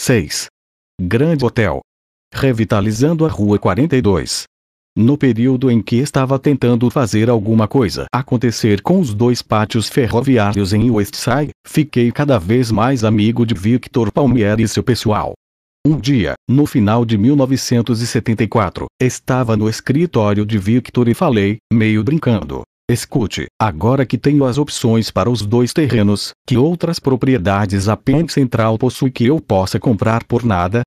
6. Grande Hotel. Revitalizando a Rua 42. No período em que estava tentando fazer alguma coisa acontecer com os dois pátios ferroviários em Westside, fiquei cada vez mais amigo de Victor Palmieri e seu pessoal. Um dia, no final de 1974, estava no escritório de Victor e falei, meio brincando. Escute, agora que tenho as opções para os dois terrenos, que outras propriedades a Penn Central possui que eu possa comprar por nada?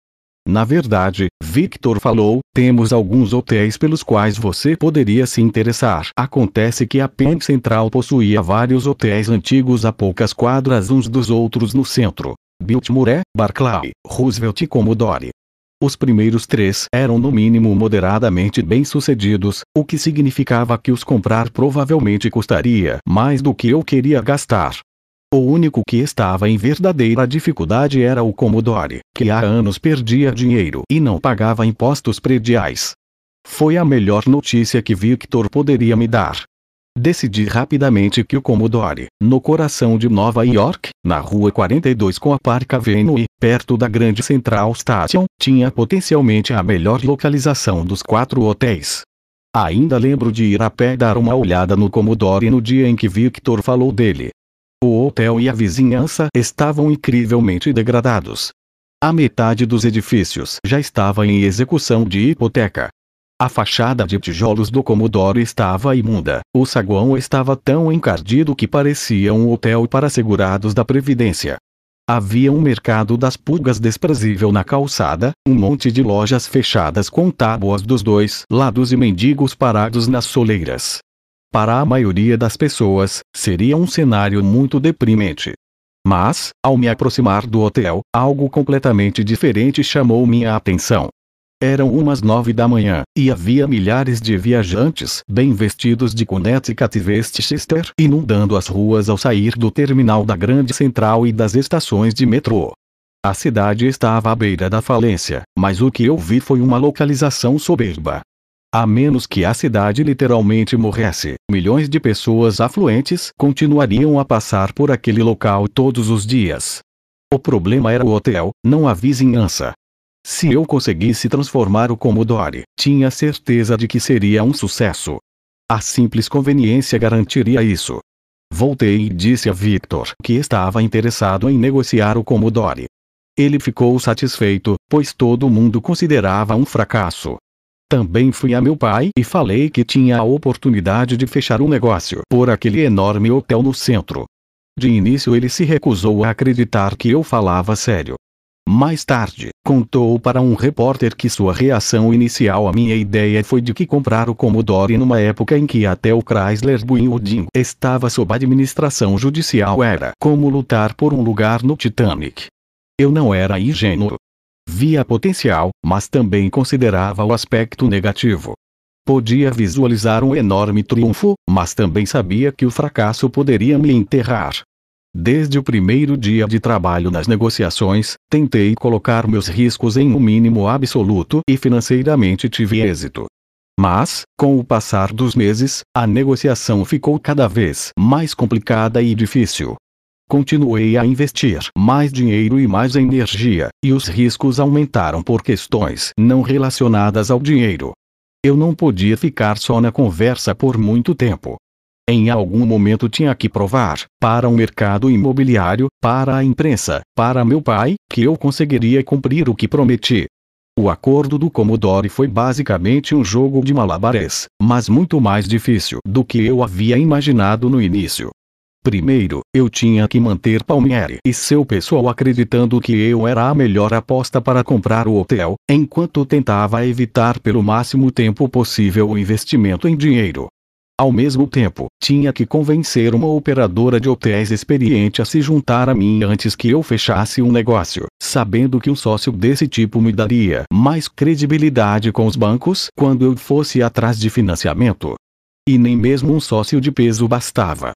Na verdade, Victor falou, temos alguns hotéis pelos quais você poderia se interessar. Acontece que a Penn Central possuía vários hotéis antigos a poucas quadras uns dos outros no centro. Biltmore, Barclay, Roosevelt e Commodore. Os primeiros três eram no mínimo moderadamente bem-sucedidos, o que significava que os comprar provavelmente custaria mais do que eu queria gastar. O único que estava em verdadeira dificuldade era o Commodore, que há anos perdia dinheiro e não pagava impostos prediais. Foi a melhor notícia que Victor poderia me dar. Decidi rapidamente que o Commodore, no coração de Nova York, na rua 42 com a Park Avenue, perto da grande Central Station, tinha potencialmente a melhor localização dos quatro hotéis. Ainda lembro de ir a pé dar uma olhada no Commodore no dia em que Victor falou dele. O hotel e a vizinhança estavam incrivelmente degradados. A metade dos edifícios já estava em execução de hipoteca, a fachada de tijolos do Comodoro estava imunda. O saguão estava tão encardido que parecia um hotel para segurados da Previdência. Havia um mercado das pulgas desprezível na calçada, um monte de lojas fechadas com tábuas dos dois lados e mendigos parados nas soleiras. Para a maioria das pessoas, seria um cenário muito deprimente. Mas, ao me aproximar do hotel, algo completamente diferente chamou minha atenção. Eram umas nove da manhã, e havia milhares de viajantes, bem vestidos de Connecticut e Westchester, inundando as ruas ao sair do terminal da Grande Central e das estações de metrô. A cidade estava à beira da falência, mas o que eu vi foi uma localização soberba. A menos que a cidade literalmente morresse, milhões de pessoas afluentes continuariam a passar por aquele local todos os dias. O problema era o hotel, não a vizinhança. Se eu conseguisse transformar o Commodore, tinha certeza de que seria um sucesso. A simples conveniência garantiria isso. Voltei e disse a Victor que estava interessado em negociar o Commodore. Ele ficou satisfeito, pois todo mundo considerava um fracasso. Também fui a meu pai e falei que tinha a oportunidade de fechar um negócio por aquele enorme hotel no centro. De início ele se recusou a acreditar que eu falava sério. Mais tarde, contou para um repórter que sua reação inicial à minha ideia foi de que comprar o Commodore numa época em que até o Chrysler Building estava sob administração judicial era como lutar por um lugar no Titanic. Eu não era ingênuo. Via potencial, mas também considerava o aspecto negativo. Podia visualizar um enorme triunfo, mas também sabia que o fracasso poderia me enterrar. Desde o primeiro dia de trabalho nas negociações, tentei colocar meus riscos em um mínimo absoluto e financeiramente tive êxito. Mas, com o passar dos meses, a negociação ficou cada vez mais complicada e difícil. Continuei a investir mais dinheiro e mais energia, e os riscos aumentaram por questões não relacionadas ao dinheiro. Eu não podia ficar só na conversa por muito tempo. Em algum momento tinha que provar, para o mercado imobiliário, para a imprensa, para meu pai, que eu conseguiria cumprir o que prometi. O acordo do Commodore foi basicamente um jogo de malabares, mas muito mais difícil do que eu havia imaginado no início. Primeiro, eu tinha que manter Palmieri e seu pessoal acreditando que eu era a melhor aposta para comprar o hotel, enquanto tentava evitar pelo máximo tempo possível o investimento em dinheiro. Ao mesmo tempo, tinha que convencer uma operadora de hotéis experiente a se juntar a mim antes que eu fechasse um negócio, sabendo que um sócio desse tipo me daria mais credibilidade com os bancos quando eu fosse atrás de financiamento. E nem mesmo um sócio de peso bastava.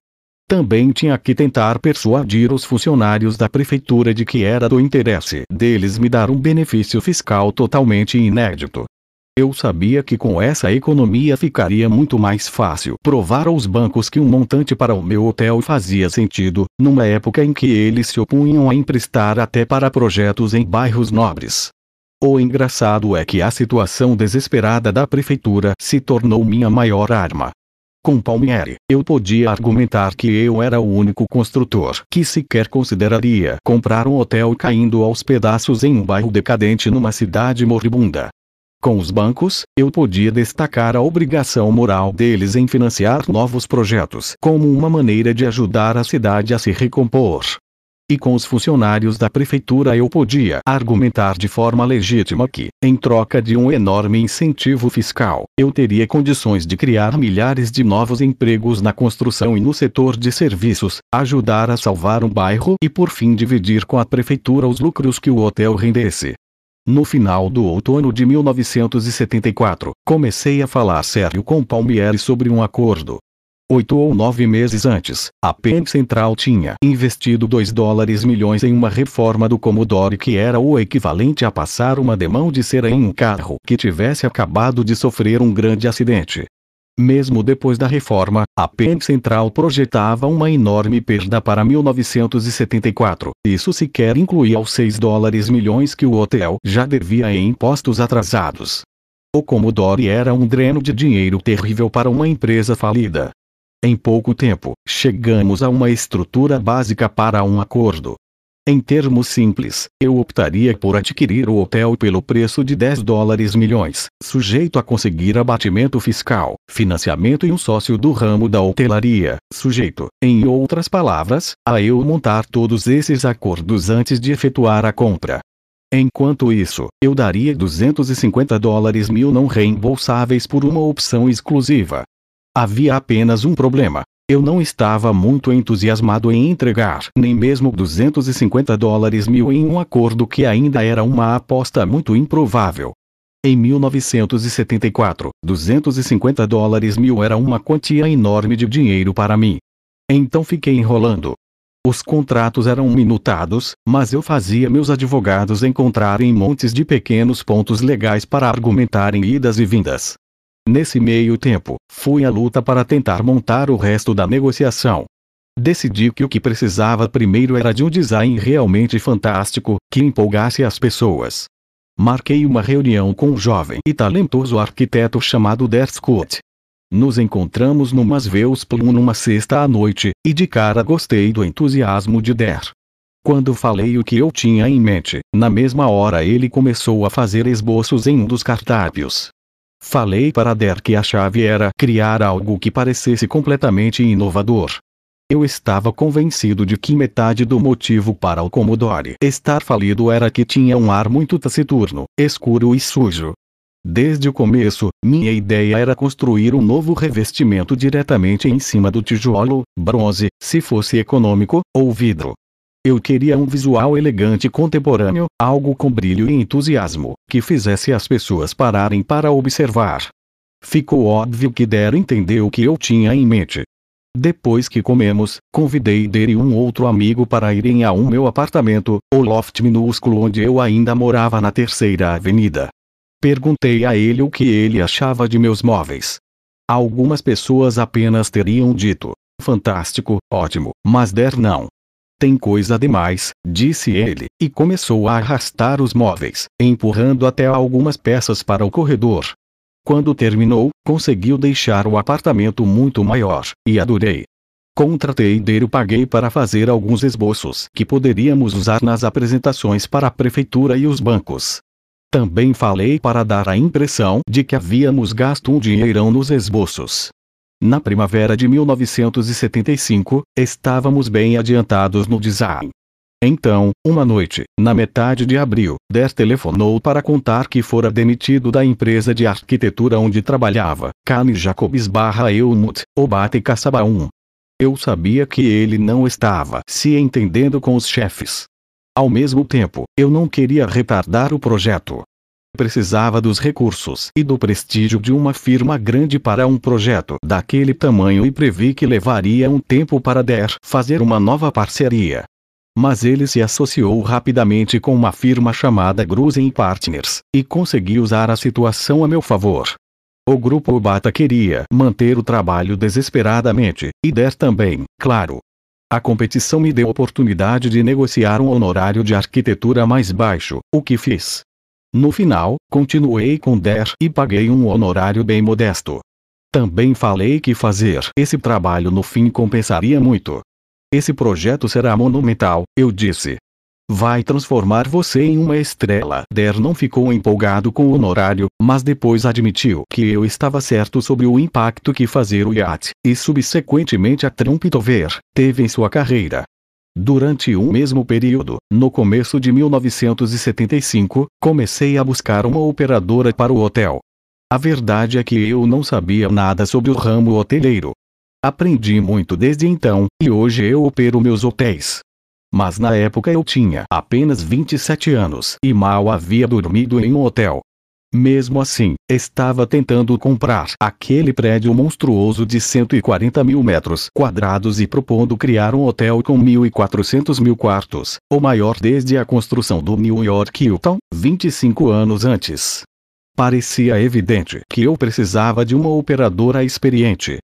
Também tinha que tentar persuadir os funcionários da prefeitura de que era do interesse deles me dar um benefício fiscal totalmente inédito. Eu sabia que com essa economia ficaria muito mais fácil provar aos bancos que um montante para o meu hotel fazia sentido, numa época em que eles se opunham a emprestar até para projetos em bairros nobres. O engraçado é que a situação desesperada da prefeitura se tornou minha maior arma. Com Palmieri, eu podia argumentar que eu era o único construtor que sequer consideraria comprar um hotel caindo aos pedaços em um bairro decadente numa cidade moribunda. Com os bancos, eu podia destacar a obrigação moral deles em financiar novos projetos como uma maneira de ajudar a cidade a se recompor. E com os funcionários da prefeitura eu podia argumentar de forma legítima que, em troca de um enorme incentivo fiscal, eu teria condições de criar milhares de novos empregos na construção e no setor de serviços, ajudar a salvar um bairro e por fim dividir com a prefeitura os lucros que o hotel rendesse. No final do outono de 1974, comecei a falar sério com Palmieri sobre um acordo. Oito ou nove meses antes, a PEN Central tinha investido 2 dólares milhões em uma reforma do Commodore que era o equivalente a passar uma demão de cera em um carro que tivesse acabado de sofrer um grande acidente. Mesmo depois da reforma, a PEN Central projetava uma enorme perda para 1974. Isso sequer incluía os 6 dólares milhões que o hotel já devia em impostos atrasados. O Commodore era um dreno de dinheiro terrível para uma empresa falida. Em pouco tempo, chegamos a uma estrutura básica para um acordo. Em termos simples, eu optaria por adquirir o hotel pelo preço de 10 dólares milhões, sujeito a conseguir abatimento fiscal, financiamento e um sócio do ramo da hotelaria, sujeito, em outras palavras, a eu montar todos esses acordos antes de efetuar a compra. Enquanto isso, eu daria 250 dólares mil não reembolsáveis por uma opção exclusiva. Havia apenas um problema, eu não estava muito entusiasmado em entregar nem mesmo 250 dólares mil em um acordo que ainda era uma aposta muito improvável. Em 1974, 250 dólares mil era uma quantia enorme de dinheiro para mim. Então fiquei enrolando. Os contratos eram minutados, mas eu fazia meus advogados encontrarem montes de pequenos pontos legais para argumentarem idas e vindas. Nesse meio tempo, fui à luta para tentar montar o resto da negociação. Decidi que o que precisava primeiro era de um design realmente fantástico, que empolgasse as pessoas. Marquei uma reunião com um jovem e talentoso arquiteto chamado Der Scott. Nos encontramos no Masveus Plum numa sexta à noite, e de cara gostei do entusiasmo de Der. Quando falei o que eu tinha em mente, na mesma hora ele começou a fazer esboços em um dos cardápios. Falei para Der que a chave era criar algo que parecesse completamente inovador. Eu estava convencido de que metade do motivo para o Commodore estar falido era que tinha um ar muito taciturno, escuro e sujo. Desde o começo, minha ideia era construir um novo revestimento diretamente em cima do tijolo, bronze, se fosse econômico, ou vidro. Eu queria um visual elegante contemporâneo, algo com brilho e entusiasmo, que fizesse as pessoas pararem para observar. Ficou óbvio que deram entender o que eu tinha em mente. Depois que comemos, convidei dele e um outro amigo para irem a um meu apartamento, o loft minúsculo onde eu ainda morava na terceira avenida. Perguntei a ele o que ele achava de meus móveis. Algumas pessoas apenas teriam dito: fantástico, ótimo, mas Der não. Tem coisa demais, disse ele, e começou a arrastar os móveis, empurrando até algumas peças para o corredor. Quando terminou, conseguiu deixar o apartamento muito maior, e adorei. Contratei dele paguei para fazer alguns esboços que poderíamos usar nas apresentações para a prefeitura e os bancos. Também falei para dar a impressão de que havíamos gasto um dinheirão nos esboços. Na primavera de 1975, estávamos bem adiantados no design. Então, uma noite, na metade de abril, Der telefonou para contar que fora demitido da empresa de arquitetura onde trabalhava, Kane Jacobs barra Eumut, Obate Caçabaum. Eu sabia que ele não estava se entendendo com os chefes. Ao mesmo tempo, eu não queria retardar o projeto precisava dos recursos e do prestígio de uma firma grande para um projeto daquele tamanho e previ que levaria um tempo para Der fazer uma nova parceria. mas ele se associou rapidamente com uma firma chamada Grusen Partners, e consegui usar a situação a meu favor. O grupo Obata queria manter o trabalho desesperadamente, e der também, claro. A competição me deu oportunidade de negociar um honorário de arquitetura mais baixo, o que fiz. No final, continuei com Der e paguei um honorário bem modesto. Também falei que fazer esse trabalho no fim compensaria muito. Esse projeto será monumental, eu disse. Vai transformar você em uma estrela. Der não ficou empolgado com o honorário, mas depois admitiu que eu estava certo sobre o impacto que fazer o iate, e subsequentemente a Trumpetover, teve em sua carreira. Durante um mesmo período, no começo de 1975, comecei a buscar uma operadora para o hotel. A verdade é que eu não sabia nada sobre o ramo hoteleiro. Aprendi muito desde então, e hoje eu opero meus hotéis. Mas na época eu tinha apenas 27 anos e mal havia dormido em um hotel. Mesmo assim, estava tentando comprar aquele prédio monstruoso de 140 mil metros quadrados e propondo criar um hotel com 1.400 mil quartos, o maior desde a construção do New York Hilton, 25 anos antes. Parecia evidente que eu precisava de uma operadora experiente,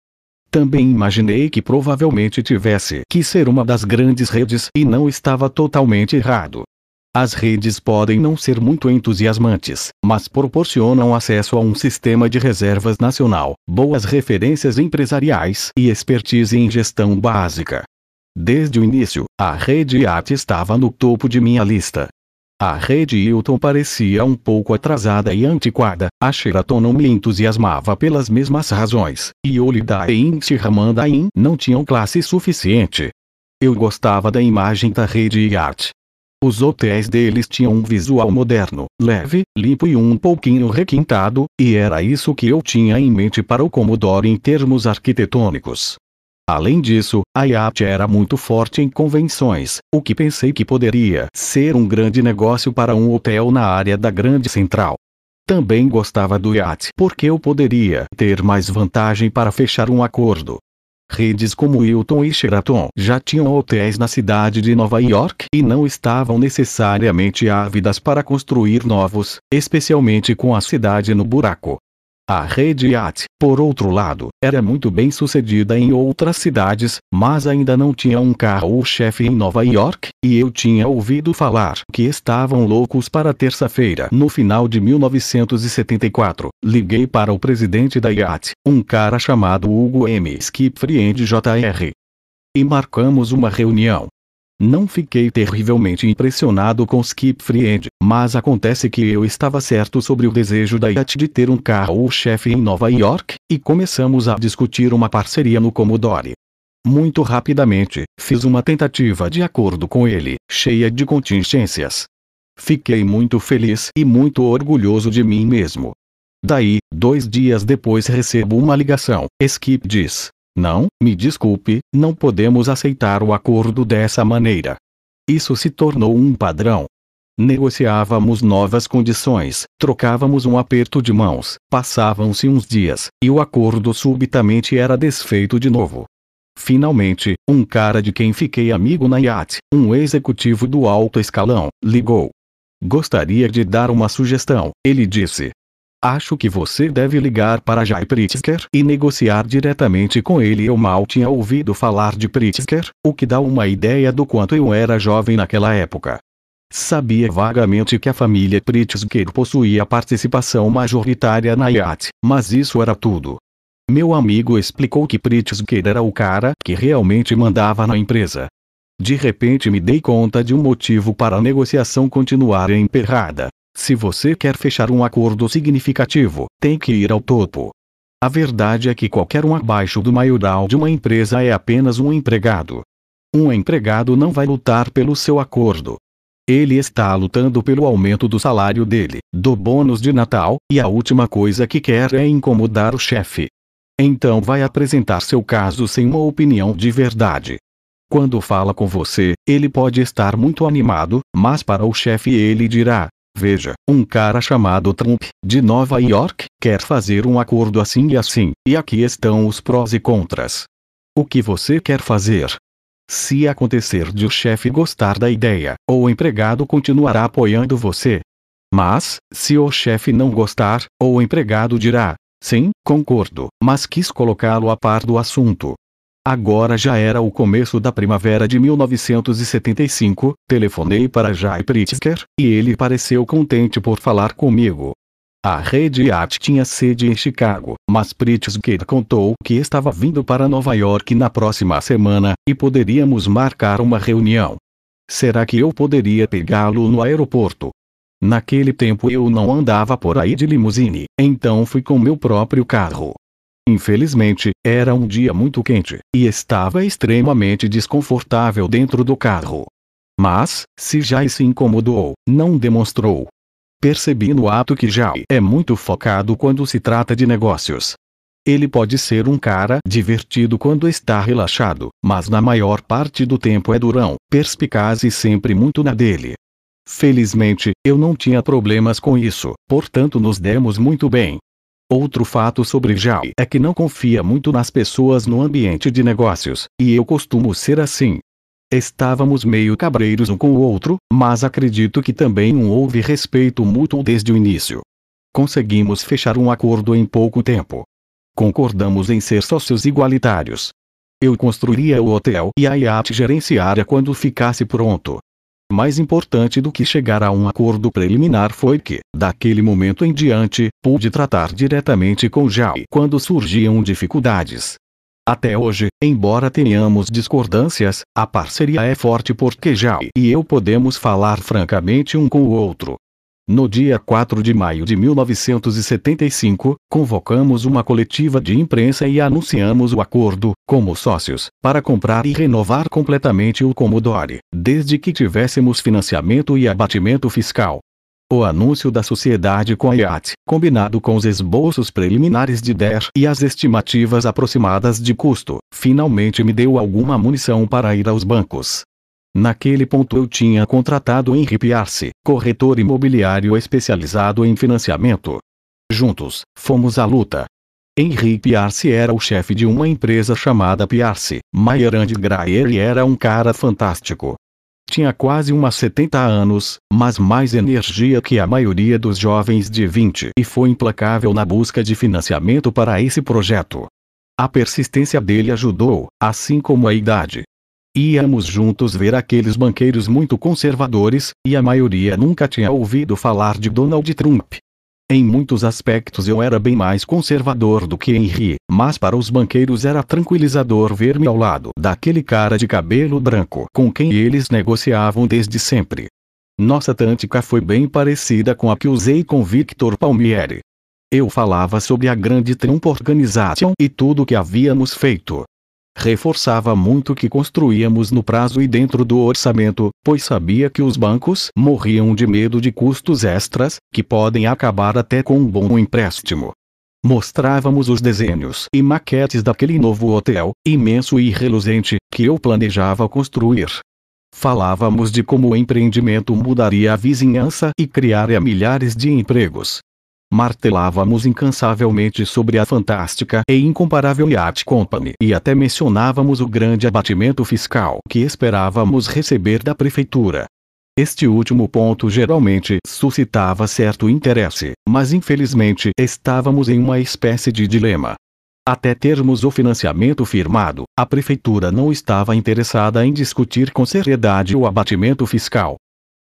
também imaginei que provavelmente tivesse que ser uma das grandes redes e não estava totalmente errado. As redes podem não ser muito entusiasmantes, mas proporcionam acesso a um sistema de reservas nacional, boas referências empresariais e expertise em gestão básica. Desde o início, a rede IAT estava no topo de minha lista. A rede Hilton parecia um pouco atrasada e antiquada, a Sheraton não me entusiasmava pelas mesmas razões, e Holiday Inn e Ramanda Inn não tinham classe suficiente. Eu gostava da imagem da rede Yacht. Os hotéis deles tinham um visual moderno, leve, limpo e um pouquinho requintado, e era isso que eu tinha em mente para o Commodore em termos arquitetônicos. Além disso, a IAT era muito forte em convenções, o que pensei que poderia ser um grande negócio para um hotel na área da Grande Central. Também gostava do IAT porque eu poderia ter mais vantagem para fechar um acordo. Redes como Hilton e Sheraton já tinham hotéis na cidade de Nova York e não estavam necessariamente ávidas para construir novos, especialmente com a cidade no buraco. A rede IAT, por outro lado, era muito bem sucedida em outras cidades, mas ainda não tinha um carro-chefe em Nova York, e eu tinha ouvido falar que estavam loucos para terça-feira. No final de 1974, liguei para o presidente da IAT, um cara chamado Hugo M. Skipfriend Jr. E marcamos uma reunião. Não fiquei terrivelmente impressionado com Skip Friend, mas acontece que eu estava certo sobre o desejo da IAT de ter um carro-chefe em Nova York, e começamos a discutir uma parceria no Commodore. Muito rapidamente, fiz uma tentativa de acordo com ele, cheia de contingências. Fiquei muito feliz e muito orgulhoso de mim mesmo. Daí, dois dias depois recebo uma ligação. Skip diz: não, me desculpe, não podemos aceitar o acordo dessa maneira. Isso se tornou um padrão. Negociávamos novas condições, trocávamos um aperto de mãos, passavam-se uns dias, e o acordo subitamente era desfeito de novo. Finalmente, um cara de quem fiquei amigo na IAT, um executivo do alto escalão, ligou. Gostaria de dar uma sugestão, ele disse. Acho que você deve ligar para Jay Pritzker e negociar diretamente com ele. Eu mal tinha ouvido falar de Pritzker, o que dá uma ideia do quanto eu era jovem naquela época. Sabia vagamente que a família Pritzker possuía participação majoritária na IAT, mas isso era tudo. Meu amigo explicou que Pritzker era o cara que realmente mandava na empresa. De repente me dei conta de um motivo para a negociação continuar emperrada. Se você quer fechar um acordo significativo, tem que ir ao topo. A verdade é que qualquer um abaixo do maioral de uma empresa é apenas um empregado. Um empregado não vai lutar pelo seu acordo. Ele está lutando pelo aumento do salário dele, do bônus de Natal, e a última coisa que quer é incomodar o chefe. Então vai apresentar seu caso sem uma opinião de verdade. Quando fala com você, ele pode estar muito animado, mas para o chefe ele dirá: Veja, um cara chamado Trump, de Nova York, quer fazer um acordo assim e assim, e aqui estão os prós e contras. O que você quer fazer? Se acontecer de o chefe gostar da ideia, o empregado continuará apoiando você. Mas, se o chefe não gostar, o empregado dirá: Sim, concordo, mas quis colocá-lo a par do assunto. Agora já era o começo da primavera de 1975, telefonei para Jay Pritzker, e ele pareceu contente por falar comigo. A rede Yacht tinha sede em Chicago, mas Pritzker contou que estava vindo para Nova York na próxima semana, e poderíamos marcar uma reunião. Será que eu poderia pegá-lo no aeroporto? Naquele tempo eu não andava por aí de limusine, então fui com meu próprio carro. Infelizmente, era um dia muito quente, e estava extremamente desconfortável dentro do carro. Mas, se Jai se incomodou, não demonstrou, Percebi no ato que já é muito focado quando se trata de negócios. Ele pode ser um cara divertido quando está relaxado, mas na maior parte do tempo é durão, perspicaz e sempre muito na dele. Felizmente, eu não tinha problemas com isso, portanto nos demos muito bem. Outro fato sobre Jai é que não confia muito nas pessoas no ambiente de negócios, e eu costumo ser assim, Estávamos meio cabreiros um com o outro, mas acredito que também não houve respeito mútuo desde o início. Conseguimos fechar um acordo em pouco tempo. Concordamos em ser sócios igualitários. Eu construiria o hotel e a IAT gerenciaria quando ficasse pronto. Mais importante do que chegar a um acordo preliminar foi que, daquele momento em diante, pude tratar diretamente com Jai quando surgiam dificuldades. Até hoje, embora tenhamos discordâncias, a parceria é forte porque já e eu podemos falar francamente um com o outro. No dia 4 de maio de 1975, convocamos uma coletiva de imprensa e anunciamos o acordo, como sócios, para comprar e renovar completamente o Commodore, desde que tivéssemos financiamento e abatimento fiscal. O anúncio da sociedade com a IAT, combinado com os esboços preliminares de DER e as estimativas aproximadas de custo, finalmente me deu alguma munição para ir aos bancos. Naquele ponto eu tinha contratado Henry Piarce, corretor imobiliário especializado em financiamento. Juntos, fomos à luta. Henry Piarce era o chefe de uma empresa chamada Piarce, Mayer Grayer e era um cara fantástico. Tinha quase umas 70 anos, mas mais energia que a maioria dos jovens de 20 e foi implacável na busca de financiamento para esse projeto. A persistência dele ajudou, assim como a idade. Íamos juntos ver aqueles banqueiros muito conservadores, e a maioria nunca tinha ouvido falar de Donald Trump. Em muitos aspectos eu era bem mais conservador do que Henry, mas para os banqueiros era tranquilizador ver-me ao lado daquele cara de cabelo branco com quem eles negociavam desde sempre. Nossa tática foi bem parecida com a que usei com Victor Palmieri. Eu falava sobre a grande Trump Organization e tudo o que havíamos feito, reforçava muito que construíamos no prazo e dentro do orçamento, pois sabia que os bancos morriam de medo de custos extras, que podem acabar até com um bom empréstimo. Mostrávamos os desenhos e maquetes daquele novo hotel, imenso e reluzente, que eu planejava construir. Falávamos de como o empreendimento mudaria a vizinhança e criaria milhares de empregos, martelávamos incansavelmente sobre a fantástica e incomparável Yacht Company e até mencionávamos o grande abatimento fiscal que esperávamos receber da prefeitura. Este último ponto geralmente suscitava certo interesse, mas infelizmente estávamos em uma espécie de dilema. Até termos o financiamento firmado, a prefeitura não estava interessada em discutir com seriedade o abatimento fiscal,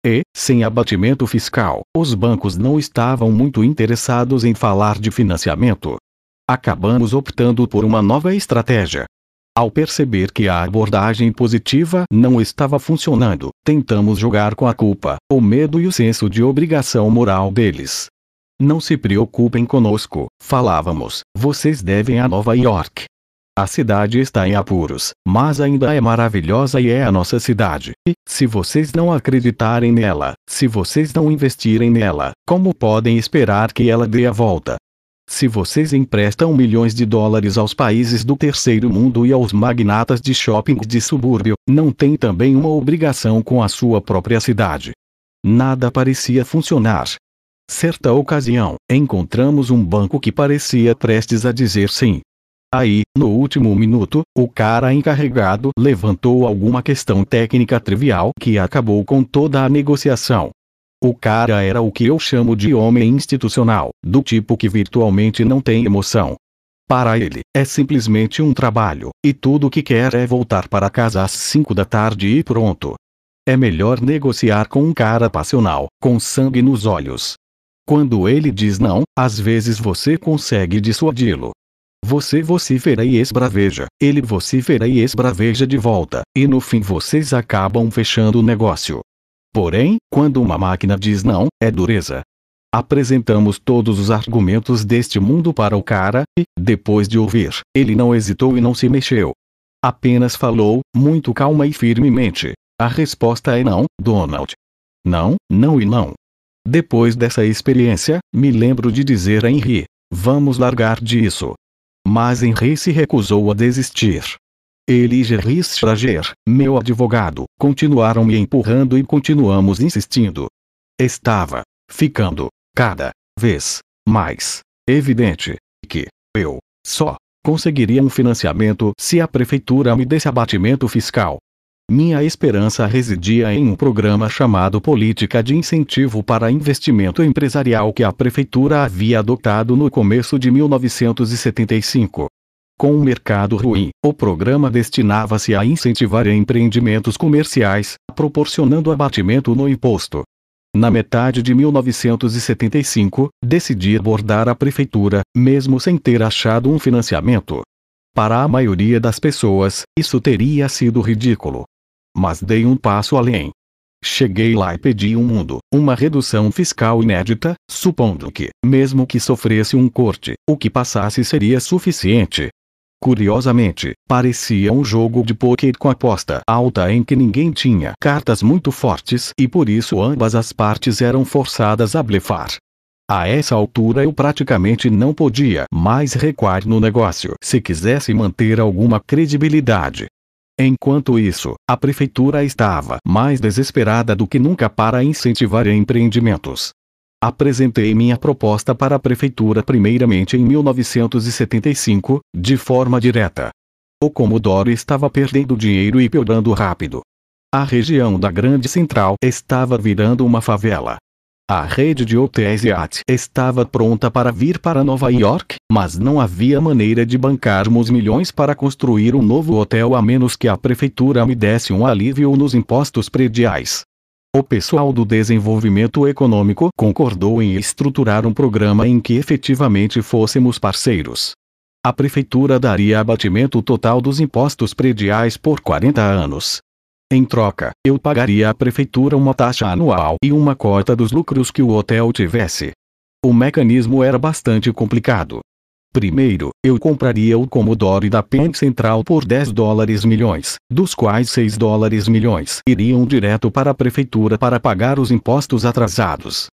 e, sem abatimento fiscal, os bancos não estavam muito interessados em falar de financiamento. Acabamos optando por uma nova estratégia. Ao perceber que a abordagem positiva não estava funcionando, tentamos jogar com a culpa, o medo e o senso de obrigação moral deles. Não se preocupem conosco, falávamos, vocês devem a Nova York. A cidade está em apuros, mas ainda é maravilhosa e é a nossa cidade. E, se vocês não acreditarem nela, se vocês não investirem nela, como podem esperar que ela dê a volta? Se vocês emprestam milhões de dólares aos países do terceiro mundo e aos magnatas de shopping de subúrbio, não têm também uma obrigação com a sua própria cidade. Nada parecia funcionar. Certa ocasião, encontramos um banco que parecia prestes a dizer sim, Aí, no último minuto, o cara encarregado levantou alguma questão técnica trivial que acabou com toda a negociação. O cara era o que eu chamo de homem institucional, do tipo que virtualmente não tem emoção. Para ele, é simplesmente um trabalho, e tudo o que quer é voltar para casa às 5 da tarde e pronto. É melhor negociar com um cara passional, com sangue nos olhos. Quando ele diz não, às vezes você consegue dissuadi-lo. Você vocifera e esbraveja, ele vocifera e esbraveja de volta, e no fim vocês acabam fechando o negócio. Porém, quando uma máquina diz não, é dureza. Apresentamos todos os argumentos deste mundo para o cara, e, depois de ouvir, ele não hesitou e não se mexeu. Apenas falou, muito calma e firmemente. A resposta é não, Donald. Não, não e não. Depois dessa experiência, me lembro de dizer a Henry: vamos largar disso. Mas Henry se recusou a desistir. Ele e Gerry Schrager, meu advogado, continuaram me empurrando e continuamos insistindo. Estava ficando, cada vez mais evidente, que eu só conseguiria um financiamento se a prefeitura me desse abatimento fiscal. Minha esperança residia em um programa chamado Política de Incentivo para Investimento Empresarial que a prefeitura havia adotado no começo de 1975. Com um mercado ruim, o programa destinava-se a incentivar empreendimentos comerciais, proporcionando abatimento no imposto. Na metade de 1975, decidi abordar a prefeitura, mesmo sem ter achado um financiamento. Para a maioria das pessoas, isso teria sido ridículo. Mas dei um passo além. Cheguei lá e pedi um mundo, uma redução fiscal inédita, supondo que, mesmo que sofresse um corte, o que passasse seria suficiente. Curiosamente, parecia um jogo de pôquer com aposta alta em que ninguém tinha cartas muito fortes e por isso ambas as partes eram forçadas a blefar. A essa altura eu praticamente não podia mais recuar no negócio se quisesse manter alguma credibilidade. Enquanto isso, a prefeitura estava mais desesperada do que nunca para incentivar empreendimentos. Apresentei minha proposta para a prefeitura primeiramente em 1975, de forma direta. O Comodoro estava perdendo dinheiro e piorando rápido. A região da Grande Central estava virando uma favela. A rede de hotéis Yacht estava pronta para vir para Nova York, mas não havia maneira de bancarmos milhões para construir um novo hotel a menos que a prefeitura me desse um alívio nos impostos prediais. O pessoal do desenvolvimento econômico concordou em estruturar um programa em que efetivamente fôssemos parceiros. A prefeitura daria abatimento total dos impostos prediais por 40 anos. Em troca, eu pagaria à prefeitura uma taxa anual e uma cota dos lucros que o hotel tivesse. O mecanismo era bastante complicado. Primeiro, eu compraria o Commodore da Penn Central por 10 dólares milhões, dos quais 6 dólares milhões iriam direto para a prefeitura para pagar os impostos atrasados.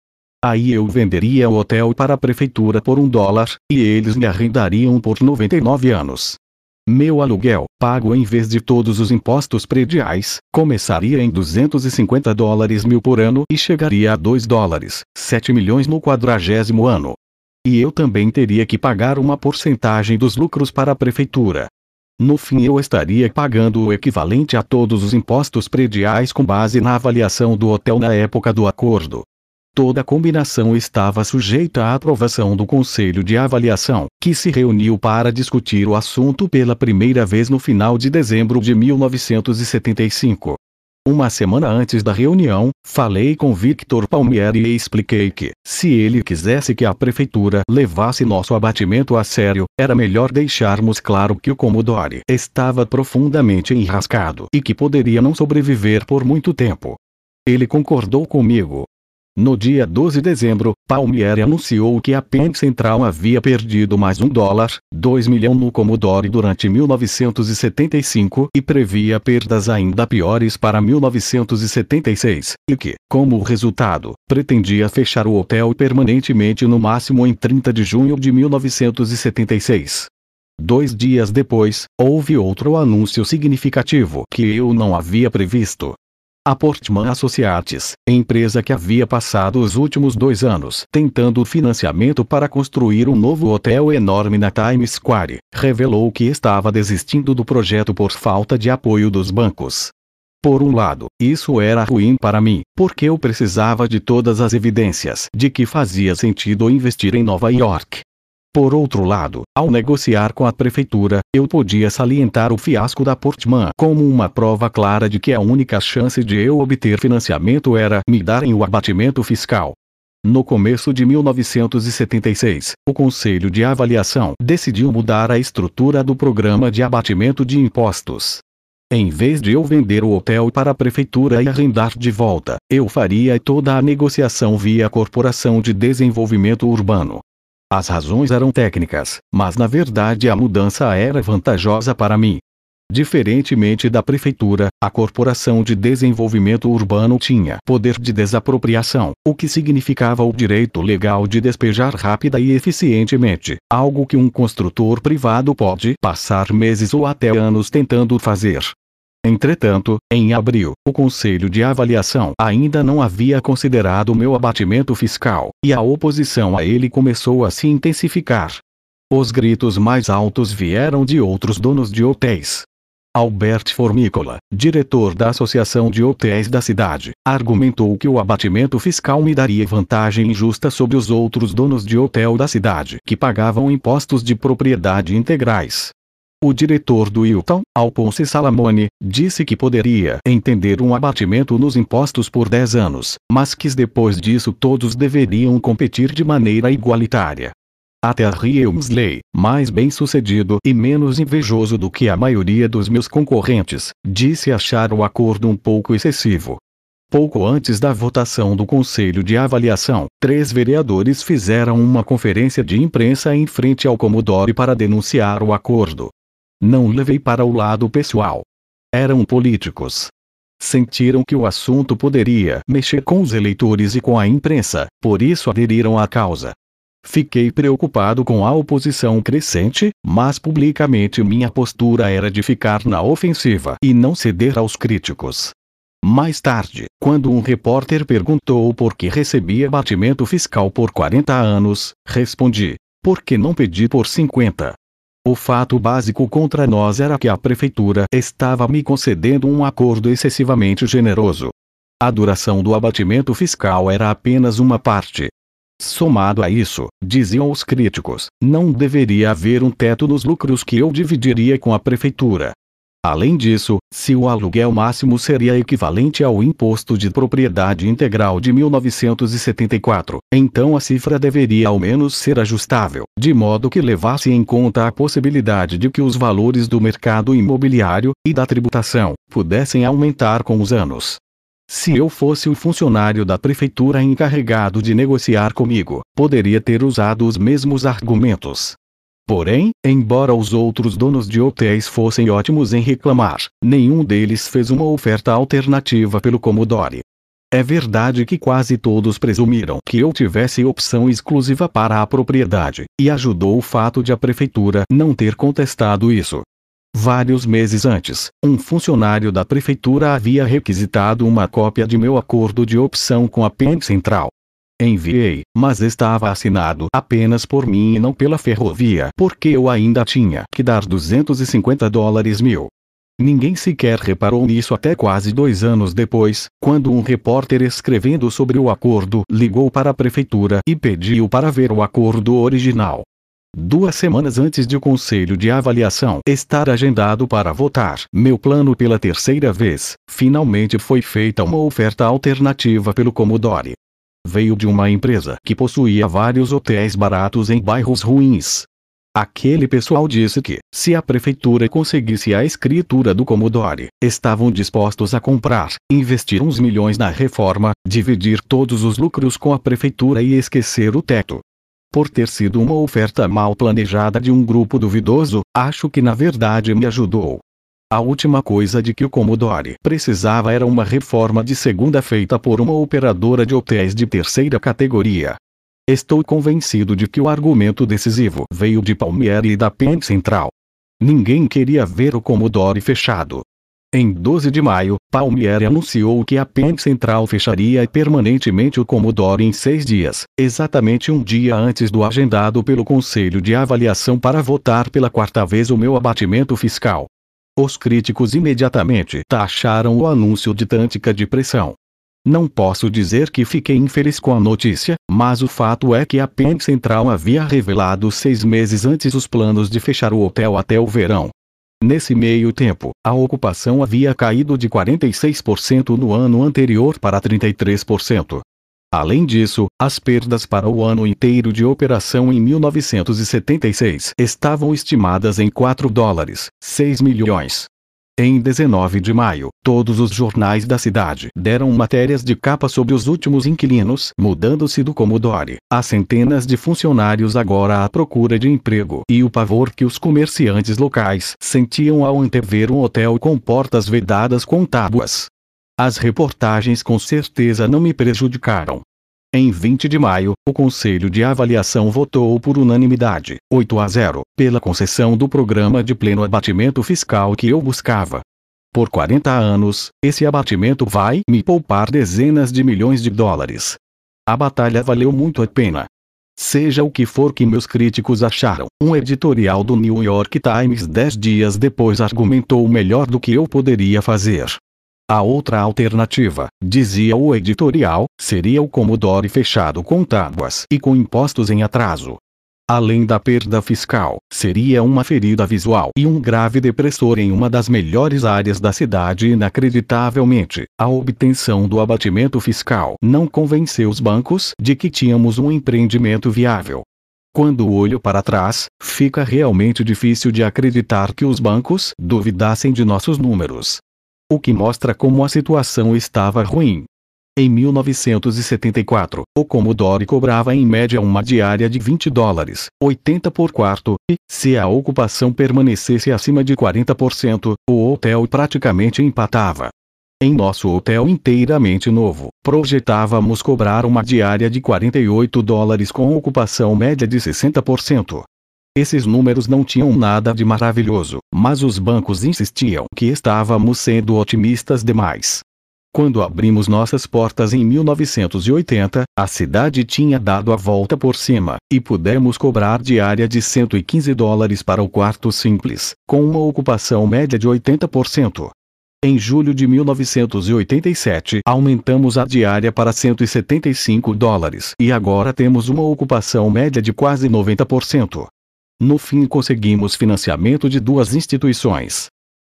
Aí eu venderia o hotel para a prefeitura por um dólar, e eles me arrendariam por 99 anos. Meu aluguel, pago em vez de todos os impostos prediais, começaria em 250 dólares mil por ano e chegaria a 2 dólares, 7 milhões no quadragésimo ano. E eu também teria que pagar uma porcentagem dos lucros para a prefeitura. No fim, eu estaria pagando o equivalente a todos os impostos prediais com base na avaliação do hotel na época do acordo. Toda combinação estava sujeita à aprovação do Conselho de Avaliação, que se reuniu para discutir o assunto pela primeira vez no final de dezembro de 1975. Uma semana antes da reunião, falei com Victor Palmieri e expliquei que, se ele quisesse que a prefeitura levasse nosso abatimento a sério, era melhor deixarmos claro que o Commodore estava profundamente enrascado e que poderia não sobreviver por muito tempo. Ele concordou comigo, no dia 12 de dezembro, Palmieri anunciou que a Penn Central havia perdido mais um dólar, 2 milhões no Commodore durante 1975 e previa perdas ainda piores para 1976, e que, como resultado, pretendia fechar o hotel permanentemente no máximo em 30 de junho de 1976. Dois dias depois, houve outro anúncio significativo que eu não havia previsto. A Portman Associates, empresa que havia passado os últimos dois anos tentando financiamento para construir um novo hotel enorme na Times Square, revelou que estava desistindo do projeto por falta de apoio dos bancos. Por um lado, isso era ruim para mim, porque eu precisava de todas as evidências de que fazia sentido investir em Nova York. Por outro lado, ao negociar com a prefeitura, eu podia salientar o fiasco da Portman como uma prova clara de que a única chance de eu obter financiamento era me darem o abatimento fiscal. No começo de 1976, o Conselho de Avaliação decidiu mudar a estrutura do programa de abatimento de impostos. Em vez de eu vender o hotel para a prefeitura e arrendar de volta, eu faria toda a negociação via Corporação de Desenvolvimento Urbano. As razões eram técnicas, mas na verdade a mudança era vantajosa para mim. Diferentemente da prefeitura, a Corporação de Desenvolvimento Urbano tinha poder de desapropriação, o que significava o direito legal de despejar rápida e eficientemente, algo que um construtor privado pode passar meses ou até anos tentando fazer. Entretanto, em abril, o Conselho de Avaliação ainda não havia considerado meu abatimento fiscal, e a oposição a ele começou a se intensificar. Os gritos mais altos vieram de outros donos de hotéis. Albert Formicola, diretor da Associação de Hotéis da cidade, argumentou que o abatimento fiscal me daria vantagem injusta sobre os outros donos de hotel da cidade que pagavam impostos de propriedade integrais. O diretor do Hilton, Alponce Salamone, disse que poderia entender um abatimento nos impostos por 10 anos, mas que depois disso todos deveriam competir de maneira igualitária. Até Harry Helmsley, mais bem-sucedido e menos invejoso do que a maioria dos meus concorrentes, disse achar o acordo um pouco excessivo. Pouco antes da votação do Conselho de Avaliação, três vereadores fizeram uma conferência de imprensa em frente ao Commodore para denunciar o acordo. Não levei para o lado pessoal. Eram políticos. Sentiram que o assunto poderia mexer com os eleitores e com a imprensa, por isso aderiram à causa. Fiquei preocupado com a oposição crescente, mas publicamente minha postura era de ficar na ofensiva e não ceder aos críticos. Mais tarde, quando um repórter perguntou por que recebia batimento fiscal por 40 anos, respondi: por que não pedi por 50? O fato básico contra nós era que a prefeitura estava me concedendo um acordo excessivamente generoso. A duração do abatimento fiscal era apenas uma parte. Somado a isso, diziam os críticos, não deveria haver um teto nos lucros que eu dividiria com a prefeitura. Além disso, se o aluguel máximo seria equivalente ao imposto de propriedade integral de 1974, então a cifra deveria ao menos ser ajustável, de modo que levasse em conta a possibilidade de que os valores do mercado imobiliário e da tributação pudessem aumentar com os anos. Se eu fosse o funcionário da prefeitura encarregado de negociar comigo, poderia ter usado os mesmos argumentos. Porém, embora os outros donos de hotéis fossem ótimos em reclamar, nenhum deles fez uma oferta alternativa pelo Commodore. É verdade que quase todos presumiram que eu tivesse opção exclusiva para a propriedade, e ajudou o fato de a prefeitura não ter contestado isso. Vários meses antes, um funcionário da prefeitura havia requisitado uma cópia de meu acordo de opção com a PEN Central, Enviei, mas estava assinado apenas por mim e não pela ferrovia, porque eu ainda tinha que dar 250 dólares mil. Ninguém sequer reparou nisso até quase dois anos depois, quando um repórter escrevendo sobre o acordo ligou para a prefeitura e pediu para ver o acordo original. Duas semanas antes de o conselho de avaliação estar agendado para votar meu plano pela terceira vez, finalmente foi feita uma oferta alternativa pelo Commodore veio de uma empresa que possuía vários hotéis baratos em bairros ruins. Aquele pessoal disse que, se a prefeitura conseguisse a escritura do Commodore, estavam dispostos a comprar, investir uns milhões na reforma, dividir todos os lucros com a prefeitura e esquecer o teto. Por ter sido uma oferta mal planejada de um grupo duvidoso, acho que na verdade me ajudou. A última coisa de que o Commodore precisava era uma reforma de segunda feita por uma operadora de hotéis de terceira categoria. Estou convencido de que o argumento decisivo veio de Palmieri e da Penn Central. Ninguém queria ver o Commodore fechado. Em 12 de maio, Palmieri anunciou que a PEN Central fecharia permanentemente o Commodore em seis dias, exatamente um dia antes do agendado pelo Conselho de Avaliação para votar pela quarta vez o meu abatimento fiscal. Os críticos imediatamente taxaram o anúncio de tântica de pressão. Não posso dizer que fiquei infeliz com a notícia, mas o fato é que a PEN Central havia revelado seis meses antes os planos de fechar o hotel até o verão. Nesse meio tempo, a ocupação havia caído de 46% no ano anterior para 33%. Além disso, as perdas para o ano inteiro de operação em 1976 estavam estimadas em 4 dólares, 6 milhões. Em 19 de maio, todos os jornais da cidade deram matérias de capa sobre os últimos inquilinos, mudando-se do Commodore, a centenas de funcionários agora à procura de emprego e o pavor que os comerciantes locais sentiam ao antever um hotel com portas vedadas com tábuas. As reportagens com certeza não me prejudicaram. Em 20 de maio, o Conselho de Avaliação votou por unanimidade, 8 a 0, pela concessão do programa de pleno abatimento fiscal que eu buscava. Por 40 anos, esse abatimento vai me poupar dezenas de milhões de dólares. A batalha valeu muito a pena. Seja o que for que meus críticos acharam, um editorial do New York Times dez dias depois argumentou melhor do que eu poderia fazer. A outra alternativa, dizia o editorial, seria o Commodore fechado com tábuas e com impostos em atraso. Além da perda fiscal, seria uma ferida visual e um grave depressor em uma das melhores áreas da cidade. Inacreditavelmente, a obtenção do abatimento fiscal não convenceu os bancos de que tínhamos um empreendimento viável. Quando olho para trás, fica realmente difícil de acreditar que os bancos duvidassem de nossos números o que mostra como a situação estava ruim. Em 1974, o Commodore cobrava em média uma diária de 20 dólares, 80 por quarto, e, se a ocupação permanecesse acima de 40%, o hotel praticamente empatava. Em nosso hotel inteiramente novo, projetávamos cobrar uma diária de 48 dólares com ocupação média de 60%. Esses números não tinham nada de maravilhoso, mas os bancos insistiam que estávamos sendo otimistas demais. Quando abrimos nossas portas em 1980, a cidade tinha dado a volta por cima, e pudemos cobrar diária de 115 dólares para o quarto simples, com uma ocupação média de 80%. Em julho de 1987, aumentamos a diária para 175 dólares e agora temos uma ocupação média de quase 90%. No fim conseguimos financiamento de duas instituições.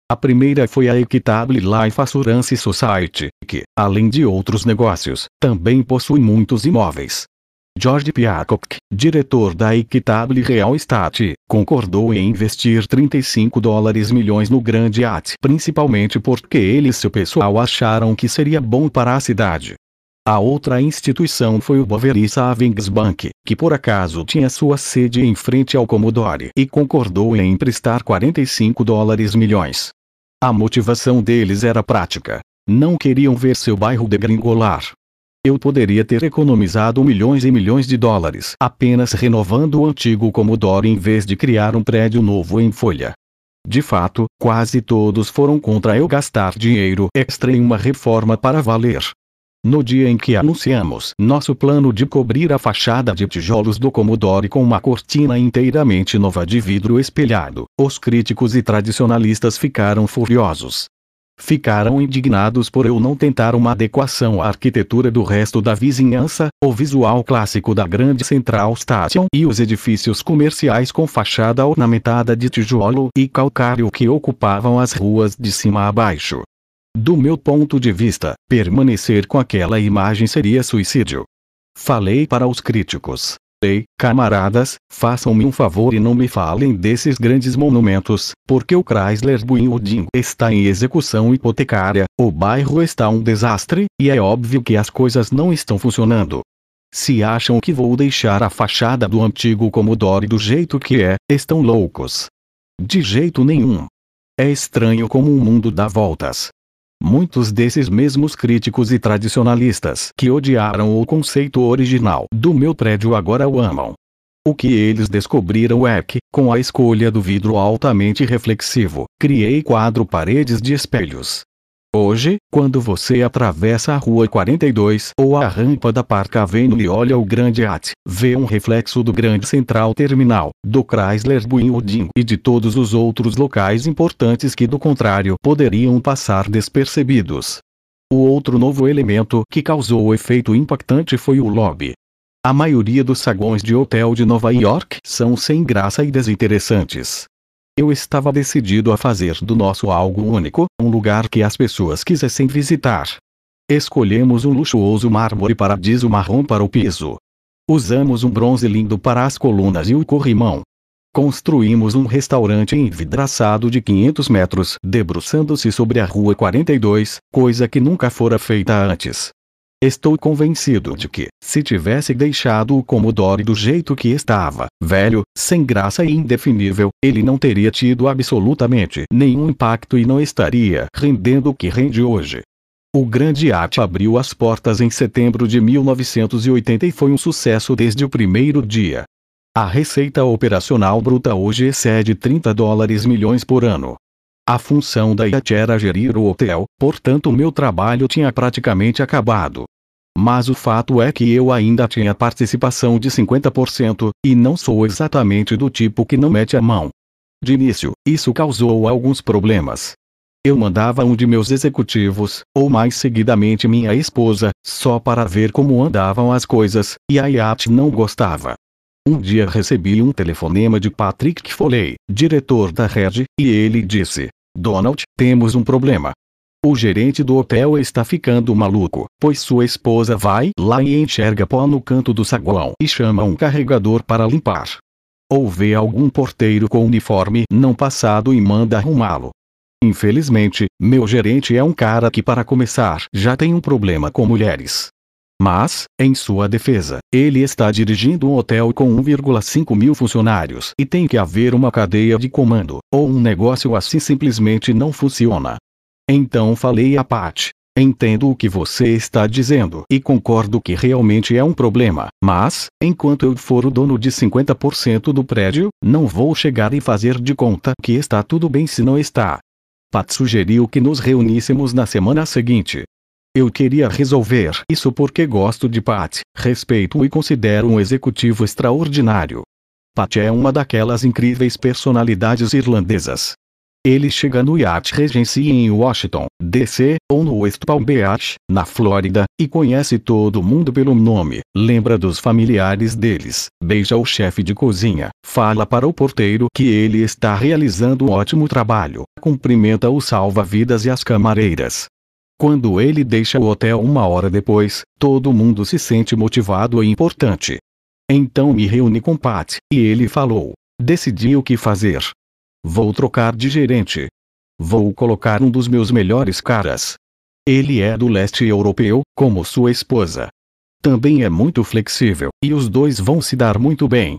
A primeira foi a Equitable Life Assurance Society, que, além de outros negócios, também possui muitos imóveis. George Piacock, diretor da Equitable Real Estate, concordou em investir 35 dólares milhões no grande AT, principalmente porque ele e seu pessoal acharam que seria bom para a cidade. A outra instituição foi o Boveri Savings Bank, que por acaso tinha sua sede em frente ao Commodore e concordou em emprestar 45 dólares milhões. A motivação deles era prática. Não queriam ver seu bairro degringolar. Eu poderia ter economizado milhões e milhões de dólares apenas renovando o antigo Commodore em vez de criar um prédio novo em folha. De fato, quase todos foram contra eu gastar dinheiro extra em uma reforma para valer. No dia em que anunciamos nosso plano de cobrir a fachada de tijolos do Commodore com uma cortina inteiramente nova de vidro espelhado, os críticos e tradicionalistas ficaram furiosos. Ficaram indignados por eu não tentar uma adequação à arquitetura do resto da vizinhança, o visual clássico da grande Central Station e os edifícios comerciais com fachada ornamentada de tijolo e calcário que ocupavam as ruas de cima a baixo. Do meu ponto de vista, permanecer com aquela imagem seria suicídio. Falei para os críticos. Ei, camaradas, façam-me um favor e não me falem desses grandes monumentos, porque o Chrysler Building está em execução hipotecária, o bairro está um desastre, e é óbvio que as coisas não estão funcionando. Se acham que vou deixar a fachada do antigo Commodore do jeito que é, estão loucos. De jeito nenhum. É estranho como o mundo dá voltas. Muitos desses mesmos críticos e tradicionalistas que odiaram o conceito original do meu prédio agora o amam. O que eles descobriram é que, com a escolha do vidro altamente reflexivo, criei quatro paredes de espelhos. Hoje, quando você atravessa a Rua 42 ou a rampa da Park Avenue e olha o grande AT, vê um reflexo do grande Central Terminal, do Chrysler Building e de todos os outros locais importantes que do contrário poderiam passar despercebidos. O outro novo elemento que causou o efeito impactante foi o lobby. A maioria dos saguões de hotel de Nova York são sem graça e desinteressantes. Eu estava decidido a fazer do nosso algo único, um lugar que as pessoas quisessem visitar. Escolhemos um luxuoso mármore paradiso marrom para o piso. Usamos um bronze lindo para as colunas e o corrimão. Construímos um restaurante envidraçado de 500 metros, debruçando-se sobre a Rua 42, coisa que nunca fora feita antes. Estou convencido de que, se tivesse deixado o Commodore do jeito que estava, velho, sem graça e indefinível, ele não teria tido absolutamente nenhum impacto e não estaria rendendo o que rende hoje. O grande arte abriu as portas em setembro de 1980 e foi um sucesso desde o primeiro dia. A receita operacional bruta hoje excede 30 dólares milhões por ano. A função da IAT era gerir o hotel, portanto meu trabalho tinha praticamente acabado. Mas o fato é que eu ainda tinha participação de 50%, e não sou exatamente do tipo que não mete a mão. De início, isso causou alguns problemas. Eu mandava um de meus executivos, ou mais seguidamente minha esposa, só para ver como andavam as coisas, e a IAT não gostava. Um dia recebi um telefonema de Patrick Foley, diretor da rede, e ele disse: Donald, temos um problema. O gerente do hotel está ficando maluco, pois sua esposa vai lá e enxerga pó no canto do saguão e chama um carregador para limpar. Ou vê algum porteiro com uniforme não passado e manda arrumá-lo. Infelizmente, meu gerente é um cara que para começar já tem um problema com mulheres. Mas, em sua defesa, ele está dirigindo um hotel com 1,5 mil funcionários e tem que haver uma cadeia de comando, ou um negócio assim simplesmente não funciona. Então falei a Pat. Entendo o que você está dizendo e concordo que realmente é um problema, mas, enquanto eu for o dono de 50% do prédio, não vou chegar e fazer de conta que está tudo bem se não está. Pat sugeriu que nos reuníssemos na semana seguinte. Eu queria resolver isso porque gosto de Pat, respeito e considero um executivo extraordinário. Pat é uma daquelas incríveis personalidades irlandesas, ele chega no Yacht Regency em Washington, D.C., ou no West Palm Beach, na Flórida, e conhece todo mundo pelo nome, lembra dos familiares deles, beija o chefe de cozinha, fala para o porteiro que ele está realizando um ótimo trabalho, cumprimenta o salva-vidas e as camareiras. Quando ele deixa o hotel uma hora depois, todo mundo se sente motivado e importante. Então me reúne com Pat, e ele falou: Decidi o que fazer. Vou trocar de gerente. Vou colocar um dos meus melhores caras. Ele é do leste europeu, como sua esposa. Também é muito flexível, e os dois vão se dar muito bem.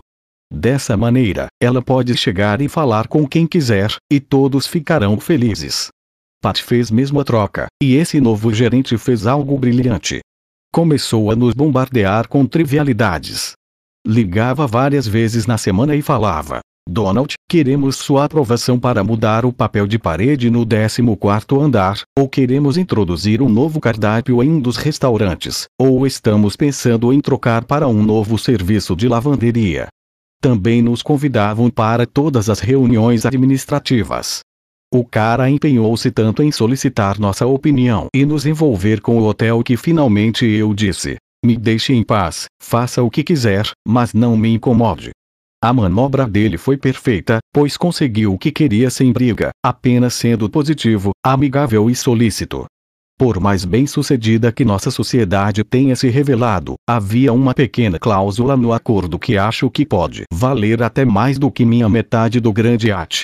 Dessa maneira, ela pode chegar e falar com quem quiser, e todos ficarão felizes. Pat fez mesmo a troca, e esse novo gerente fez algo brilhante. Começou a nos bombardear com trivialidades. Ligava várias vezes na semana e falava: Donald, queremos sua aprovação para mudar o papel de parede no 14º andar, ou queremos introduzir um novo cardápio em um dos restaurantes, ou estamos pensando em trocar para um novo serviço de lavanderia. Também nos convidavam para todas as reuniões administrativas. O cara empenhou-se tanto em solicitar nossa opinião e nos envolver com o hotel que finalmente eu disse: me deixe em paz, faça o que quiser, mas não me incomode. A manobra dele foi perfeita, pois conseguiu o que queria sem briga, apenas sendo positivo, amigável e solícito. Por mais bem-sucedida que nossa sociedade tenha se revelado, havia uma pequena cláusula no acordo que acho que pode valer até mais do que minha metade do grande ate.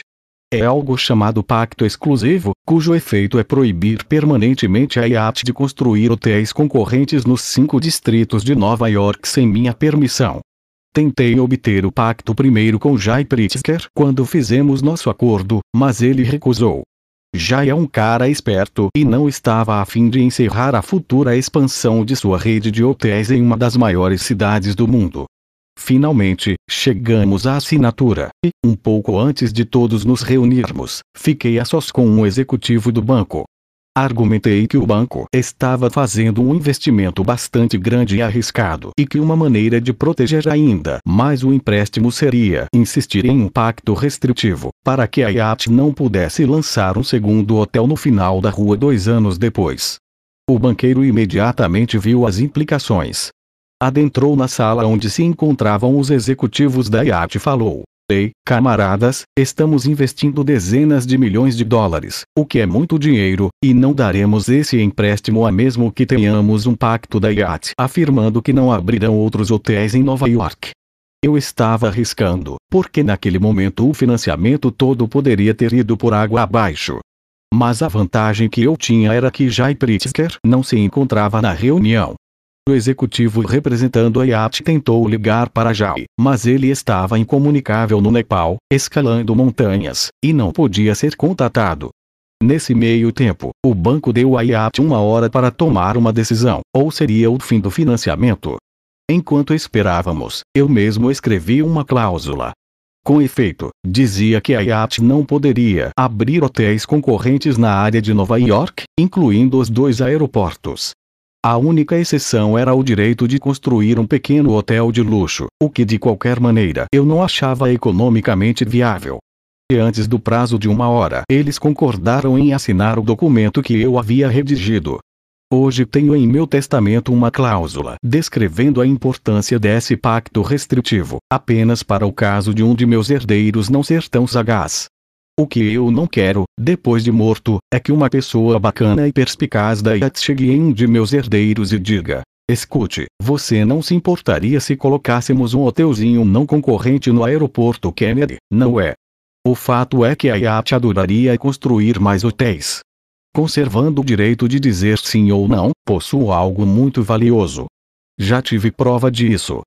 É algo chamado Pacto Exclusivo, cujo efeito é proibir permanentemente a IAT de construir hotéis concorrentes nos cinco distritos de Nova York sem minha permissão. Tentei obter o pacto primeiro com Jay Pritzker quando fizemos nosso acordo, mas ele recusou. Jay é um cara esperto e não estava a fim de encerrar a futura expansão de sua rede de hotéis em uma das maiores cidades do mundo. Finalmente, chegamos à assinatura, e, um pouco antes de todos nos reunirmos, fiquei a sós com um executivo do banco. Argumentei que o banco estava fazendo um investimento bastante grande e arriscado e que uma maneira de proteger ainda mais o empréstimo seria insistir em um pacto restritivo, para que a IAT não pudesse lançar um segundo hotel no final da rua dois anos depois. O banqueiro imediatamente viu as implicações. Adentrou na sala onde se encontravam os executivos da IAT e falou: Ei, camaradas, estamos investindo dezenas de milhões de dólares, o que é muito dinheiro, e não daremos esse empréstimo a mesmo que tenhamos um pacto da IAT afirmando que não abrirão outros hotéis em Nova York. Eu estava arriscando, porque naquele momento o financiamento todo poderia ter ido por água abaixo. Mas a vantagem que eu tinha era que Jay Pritzker não se encontrava na reunião. O executivo representando a IAT tentou ligar para Jai, mas ele estava incomunicável no Nepal, escalando montanhas, e não podia ser contatado. Nesse meio tempo, o banco deu a IAT uma hora para tomar uma decisão, ou seria o fim do financiamento. Enquanto esperávamos, eu mesmo escrevi uma cláusula. Com efeito, dizia que a IAT não poderia abrir hotéis concorrentes na área de Nova York, incluindo os dois aeroportos. A única exceção era o direito de construir um pequeno hotel de luxo, o que de qualquer maneira eu não achava economicamente viável. E antes do prazo de uma hora, eles concordaram em assinar o documento que eu havia redigido. Hoje tenho em meu testamento uma cláusula descrevendo a importância desse pacto restritivo, apenas para o caso de um de meus herdeiros não ser tão sagaz. O que eu não quero, depois de morto, é que uma pessoa bacana e perspicaz da IAT chegue em um de meus herdeiros e diga: Escute, você não se importaria se colocássemos um hotelzinho não concorrente no aeroporto Kennedy, não é? O fato é que a IAT adoraria construir mais hotéis. Conservando o direito de dizer sim ou não, possuo algo muito valioso. Já tive prova disso.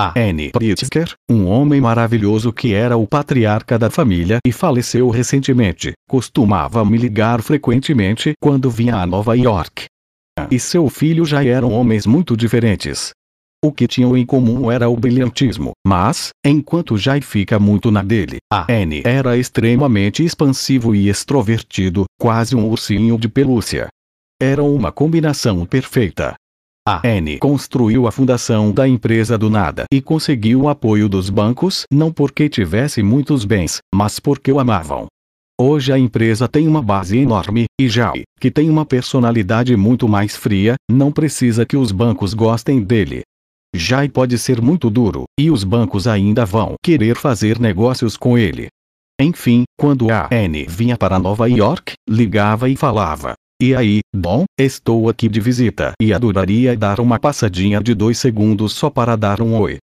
A. N. Pritzker, um homem maravilhoso que era o patriarca da família e faleceu recentemente, costumava me ligar frequentemente quando vinha a Nova York. E seu filho já eram homens muito diferentes. O que tinham em comum era o brilhantismo, mas, enquanto Jai fica muito na dele, a N era extremamente expansivo e extrovertido, quase um ursinho de pelúcia. Era uma combinação perfeita. A N construiu a fundação da empresa do nada e conseguiu o apoio dos bancos não porque tivesse muitos bens, mas porque o amavam. Hoje a empresa tem uma base enorme, e já, que tem uma personalidade muito mais fria, não precisa que os bancos gostem dele. Jai pode ser muito duro, e os bancos ainda vão querer fazer negócios com ele. Enfim, quando a N vinha para Nova York, ligava e falava: e aí, bom, estou aqui de visita e adoraria dar uma passadinha de dois segundos só para dar um oi.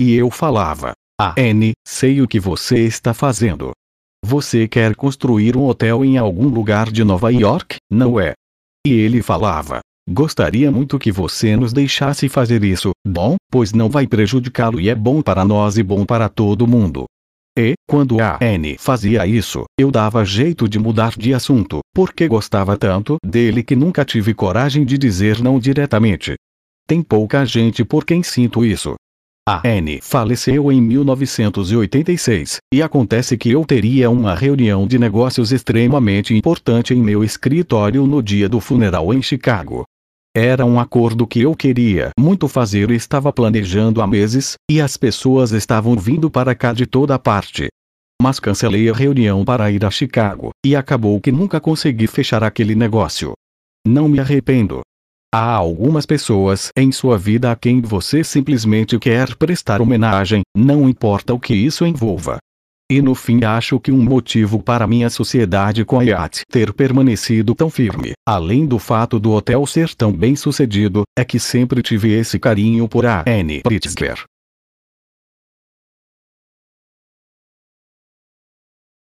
E eu falava: Ah, N, sei o que você está fazendo. Você quer construir um hotel em algum lugar de Nova York, não é? E ele falava: Gostaria muito que você nos deixasse fazer isso, bom, pois não vai prejudicá-lo e é bom para nós e bom para todo mundo. E, quando a N fazia isso, eu dava jeito de mudar de assunto, porque gostava tanto dele que nunca tive coragem de dizer não diretamente. Tem pouca gente por quem sinto isso. A N faleceu em 1986, e acontece que eu teria uma reunião de negócios extremamente importante em meu escritório no dia do funeral em Chicago. Era um acordo que eu queria muito fazer e estava planejando há meses, e as pessoas estavam vindo para cá de toda parte. Mas cancelei a reunião para ir a Chicago, e acabou que nunca consegui fechar aquele negócio. Não me arrependo. Há algumas pessoas em sua vida a quem você simplesmente quer prestar homenagem, não importa o que isso envolva. E no fim acho que um motivo para minha sociedade com a IAT ter permanecido tão firme, além do fato do hotel ser tão bem sucedido, é que sempre tive esse carinho por a N. Pritzker.